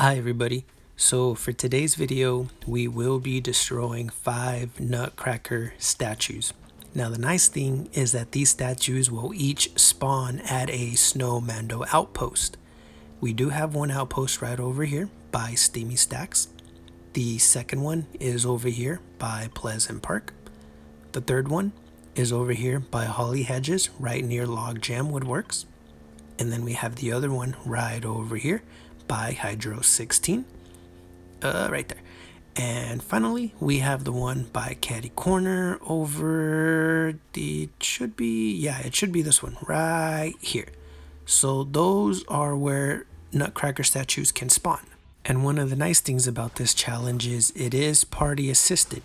Hi everybody. So for today's video, we will be destroying five Nutcracker statues. Now the nice thing is that these statues will each spawn at a Snowmando outpost. We do have one outpost right over here by Steamy Stacks. The second one is over here by Pleasant Park. The third one is over here by Holly Hedges right near Logjam Woodworks. And then we have the other one right over here by Hydro 16. Uh, right there. And finally, we have the one by Catty Corner over the, it should be, yeah, it should be this one right here. So those are where Nutcracker statues can spawn. And one of the nice things about this challenge is it is party assisted.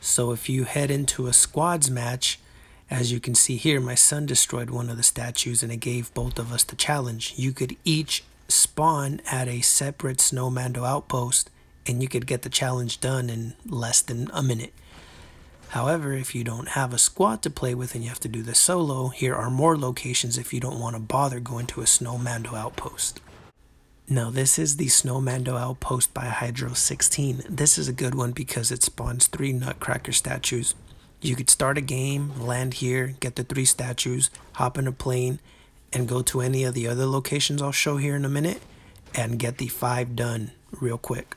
So if you head into a squads match, as you can see here, my son destroyed one of the statues and it gave both of us the challenge. You could each spawn at a separate Snowmando outpost and you could get the challenge done in less than a minute. However, if you don't have a squad to play with and you have to do this solo, here are more locations if you don't want to bother going to a Snowmando outpost. Now this is the Snowmando outpost by Hydro 16. This is a good one because it spawns three Nutcracker statues. You could start a game, land here, get the three statues, hop in a plane, and go to any of the other locations I'll show here in a minute and get the five done real quick.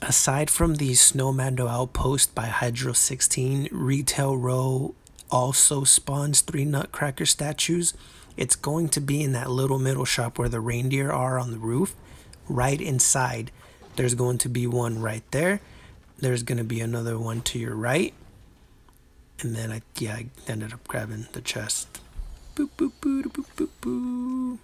Aside from the Snowmando outpost by Hydro 16, Retail Row also spawns three Nutcracker statues it's going to be in that little middle shop where the reindeer are on the roof. Right inside, there's going to be one right there. There's going to be another one to your right. And then I, yeah, I ended up grabbing the chest. Boop, boop, boop, boop, boop, boop.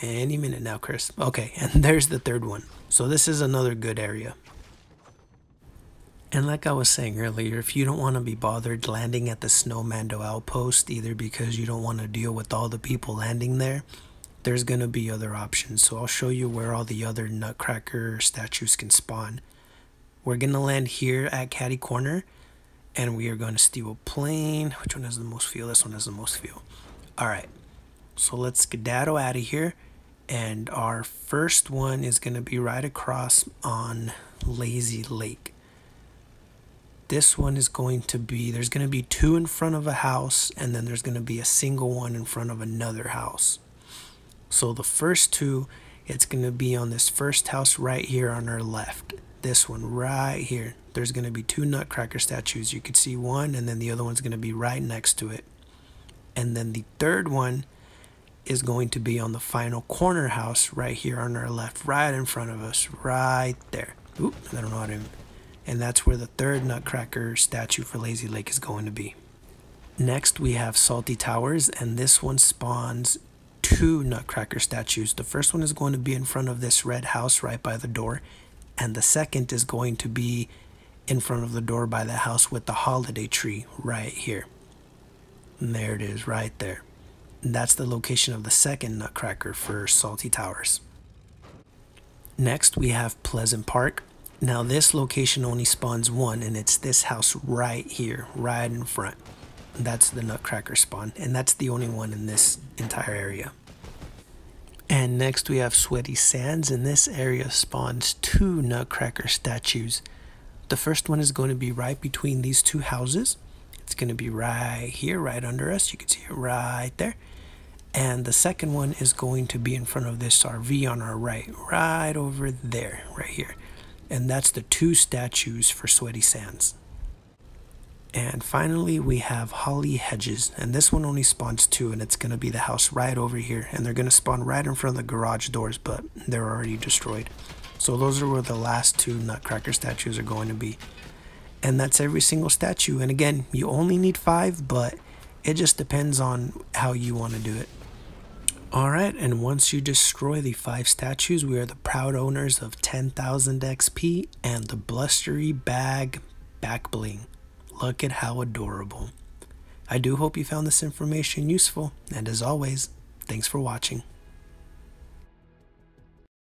Any minute now, Chris. Okay, and there's the third one. So this is another good area. And like I was saying earlier, if you don't want to be bothered landing at the Snowmando outpost, either because you don't want to deal with all the people landing there, there's going to be other options. So I'll show you where all the other Nutcracker statues can spawn. We're going to land here at Catty Corner, and we are going to steal a plane. Which one has the most fuel? This one has the most fuel. Alright, so let's skedaddle out of here. And our first one is going to be right across on Lazy Lake this one is going to be there's going to be two in front of a house and then there's going to be a single one in front of another house so the first two it's going to be on this first house right here on our left this one right here there's going to be two nutcracker statues you could see one and then the other one's going to be right next to it and then the third one is going to be on the final corner house right here on our left right in front of us right there Oop, I don't know how to and that's where the third Nutcracker statue for Lazy Lake is going to be. Next, we have Salty Towers, and this one spawns two Nutcracker statues. The first one is going to be in front of this red house right by the door, and the second is going to be in front of the door by the house with the holiday tree right here. And there it is, right there. And that's the location of the second Nutcracker for Salty Towers. Next, we have Pleasant Park. Now this location only spawns one and it's this house right here, right in front. That's the Nutcracker spawn and that's the only one in this entire area. And next we have Sweaty Sands and this area spawns two Nutcracker statues. The first one is going to be right between these two houses. It's going to be right here, right under us. You can see it right there. And the second one is going to be in front of this RV on our right, right over there, right here and that's the two statues for Sweaty Sands. And finally, we have Holly Hedges, and this one only spawns two, and it's going to be the house right over here. And they're going to spawn right in front of the garage doors, but they're already destroyed. So those are where the last two Nutcracker statues are going to be. And that's every single statue. And again, you only need five, but it just depends on how you want to do it. Alright, and once you destroy the five statues, we are the proud owners of 10,000 XP and the blustery bag back bling. Look at how adorable. I do hope you found this information useful, and as always, thanks for watching.